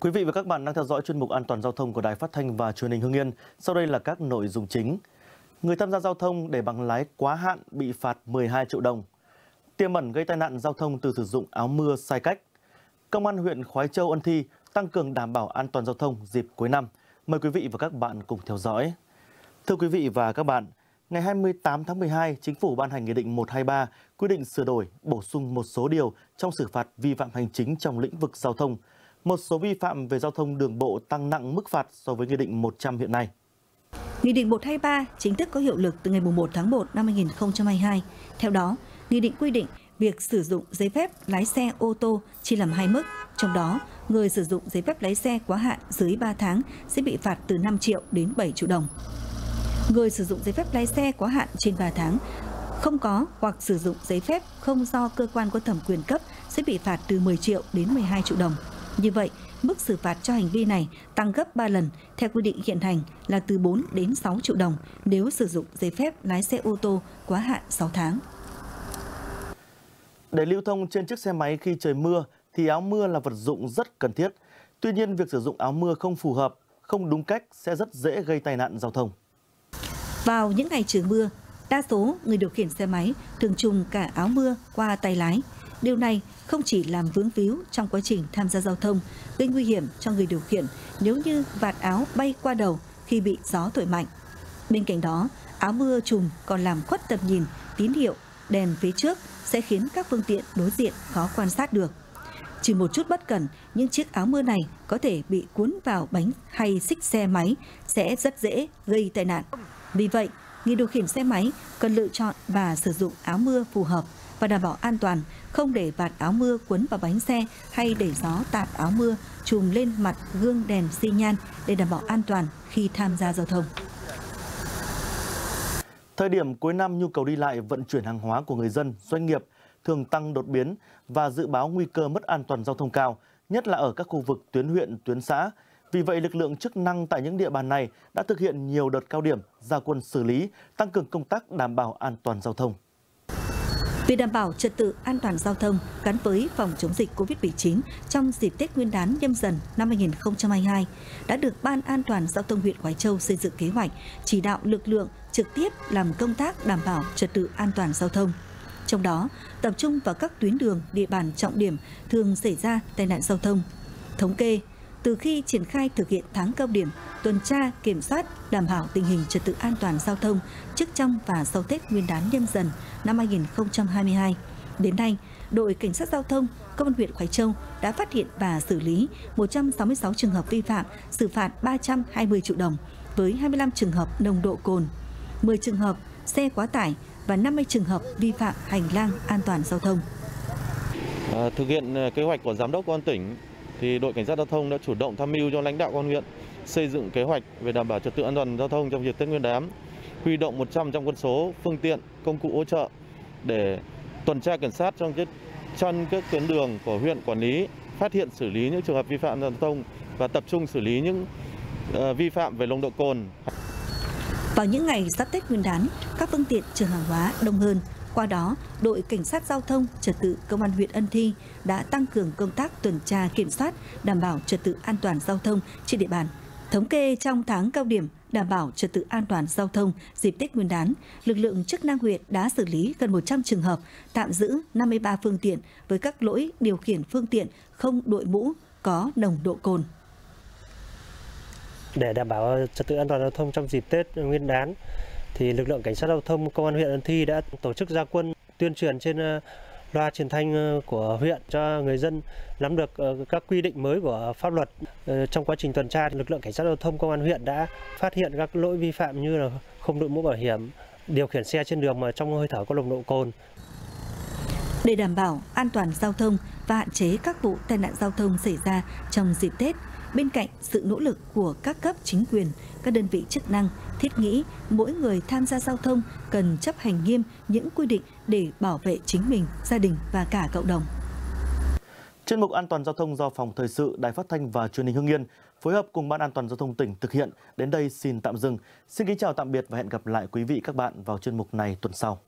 Quý vị và các bạn đang theo dõi chuyên mục An toàn giao thông của Đài Phát thanh và Truyền hình Hưng Yên. Sau đây là các nội dung chính. Người tham gia giao thông để bằng lái quá hạn bị phạt 12 triệu đồng. Tiềm ẩn gây tai nạn giao thông từ sử dụng áo mưa sai cách. Công an huyện Khói Châu Ân Thi tăng cường đảm bảo an toàn giao thông dịp cuối năm. Mời quý vị và các bạn cùng theo dõi. Thưa quý vị và các bạn, ngày 28 tháng 12, Chính phủ ban hành Nghị định 123 quy định sửa đổi, bổ sung một số điều trong xử phạt vi phạm hành chính trong lĩnh vực giao thông. Một số vi phạm về giao thông đường bộ tăng nặng mức phạt so với Nghị định 100 hiện nay. Nghị định 123 chính thức có hiệu lực từ ngày 1 tháng 1 năm 2022. Theo đó, Nghị định quy định việc sử dụng giấy phép lái xe ô tô chỉ làm hai mức, trong đó người sử dụng giấy phép lái xe quá hạn dưới 3 tháng sẽ bị phạt từ 5 triệu đến 7 triệu đồng. Người sử dụng giấy phép lái xe quá hạn trên 3 tháng không có hoặc sử dụng giấy phép không do cơ quan có thẩm quyền cấp sẽ bị phạt từ 10 triệu đến 12 triệu đồng. Như vậy, mức xử phạt cho hành vi này tăng gấp 3 lần theo quy định hiện hành là từ 4 đến 6 triệu đồng nếu sử dụng giấy phép lái xe ô tô quá hạn 6 tháng. Để lưu thông trên chiếc xe máy khi trời mưa thì áo mưa là vật dụng rất cần thiết. Tuy nhiên, việc sử dụng áo mưa không phù hợp, không đúng cách sẽ rất dễ gây tai nạn giao thông. Vào những ngày trời mưa, đa số người điều khiển xe máy thường trùng cả áo mưa qua tay lái. Điều này không chỉ làm vướng víu trong quá trình tham gia giao thông, gây nguy hiểm cho người điều khiển nếu như vạt áo bay qua đầu khi bị gió thổi mạnh. Bên cạnh đó, áo mưa trùm còn làm khuất tầm nhìn, tín hiệu, đèn phía trước sẽ khiến các phương tiện đối diện khó quan sát được. Chỉ một chút bất cẩn, những chiếc áo mưa này có thể bị cuốn vào bánh hay xích xe máy sẽ rất dễ gây tai nạn. Vì vậy, người điều khiển xe máy cần lựa chọn và sử dụng áo mưa phù hợp và đảm bảo an toàn, không để vạt áo mưa cuốn vào bánh xe hay để gió tạt áo mưa trùm lên mặt gương đèn xi nhan để đảm bảo an toàn khi tham gia giao thông. Thời điểm cuối năm, nhu cầu đi lại vận chuyển hàng hóa của người dân, doanh nghiệp thường tăng đột biến và dự báo nguy cơ mất an toàn giao thông cao, nhất là ở các khu vực tuyến huyện, tuyến xã. Vì vậy, lực lượng chức năng tại những địa bàn này đã thực hiện nhiều đợt cao điểm, gia quân xử lý, tăng cường công tác đảm bảo an toàn giao thông. Vì đảm bảo trật tự an toàn giao thông gắn với phòng chống dịch COVID-19 trong dịp Tết Nguyên đán nhâm dần năm 2022 đã được Ban An toàn giao thông huyện Khói Châu xây dựng kế hoạch, chỉ đạo lực lượng trực tiếp làm công tác đảm bảo trật tự an toàn giao thông. Trong đó, tập trung vào các tuyến đường, địa bàn trọng điểm thường xảy ra tai nạn giao thông. Thống kê, từ khi triển khai thực hiện tháng cao điểm tuần tra, kiểm soát, đảm bảo tình hình trật tự an toàn giao thông trước trong và sau Tết Nguyên đán nhâm dần năm 2022. Đến nay, đội cảnh sát giao thông công an huyện Khói Châu đã phát hiện và xử lý 166 trường hợp vi phạm, xử phạt 320 triệu đồng với 25 trường hợp nồng độ cồn, 10 trường hợp xe quá tải và 50 trường hợp vi phạm hành lang an toàn giao thông. À, thực hiện à, kế hoạch của giám đốc công an tỉnh thì đội cảnh sát giao thông đã chủ động tham mưu cho lãnh đạo công huyện xây dựng kế hoạch về đảm bảo trật tự an toàn giao thông trong dịp Tết Nguyên đán, huy động 100 trong quân số phương tiện, công cụ hỗ trợ để tuần tra kiểm soát trong chân các tuyến đường của huyện quản lý, phát hiện xử lý những trường hợp vi phạm giao thông và tập trung xử lý những uh, vi phạm về nồng độ cồn. Vào những ngày giáp Tết Nguyên đán, các phương tiện chở hàng hóa đông hơn. Qua đó, đội cảnh sát giao thông trật tự công an huyện Ân Thi đã tăng cường công tác tuần tra kiểm soát, đảm bảo trật tự an toàn giao thông trên địa bàn. Thống kê trong tháng cao điểm đảm bảo trật tự an toàn giao thông dịp Tết Nguyên đán, lực lượng chức năng huyện đã xử lý gần 100 trường hợp, tạm giữ 53 phương tiện với các lỗi điều khiển phương tiện không đội mũ, có nồng độ cồn. Để đảm bảo trật tự an toàn giao thông trong dịp Tết Nguyên đán, thì lực lượng cảnh sát giao thông công an huyện Ân Thi đã tổ chức gia quân tuyên truyền trên ờ, loa truyền thanh ờ, của huyện cho người dân nắm được ờ, các quy định mới của pháp luật. Trong quá trình tuần tra, lực lượng cảnh sát giao thông công an huyện đã phát hiện các lỗi vi phạm như là không đội mũ bảo hiểm, điều khiển xe trên đường mà trong hơi thở có nồng độ cồn. Để đảm bảo an toàn giao thông và hạn chế các vụ tai nạn giao thông xảy ra trong dịp Tết, Bên cạnh sự nỗ lực của các cấp chính quyền, các đơn vị chức năng, thiết nghĩ mỗi người tham gia giao thông cần chấp hành nghiêm những quy định để bảo vệ chính mình, gia đình và cả cộng đồng. Chuyên mục An toàn giao thông do Phòng Thời sự, Đài Phát thanh và Truyền hình Hưng Yên phối hợp cùng Ban An toàn giao thông tỉnh thực hiện đến đây xin tạm dừng. Xin kính chào tạm biệt và hẹn gặp lại quý vị các bạn vào chuyên mục này tuần sau.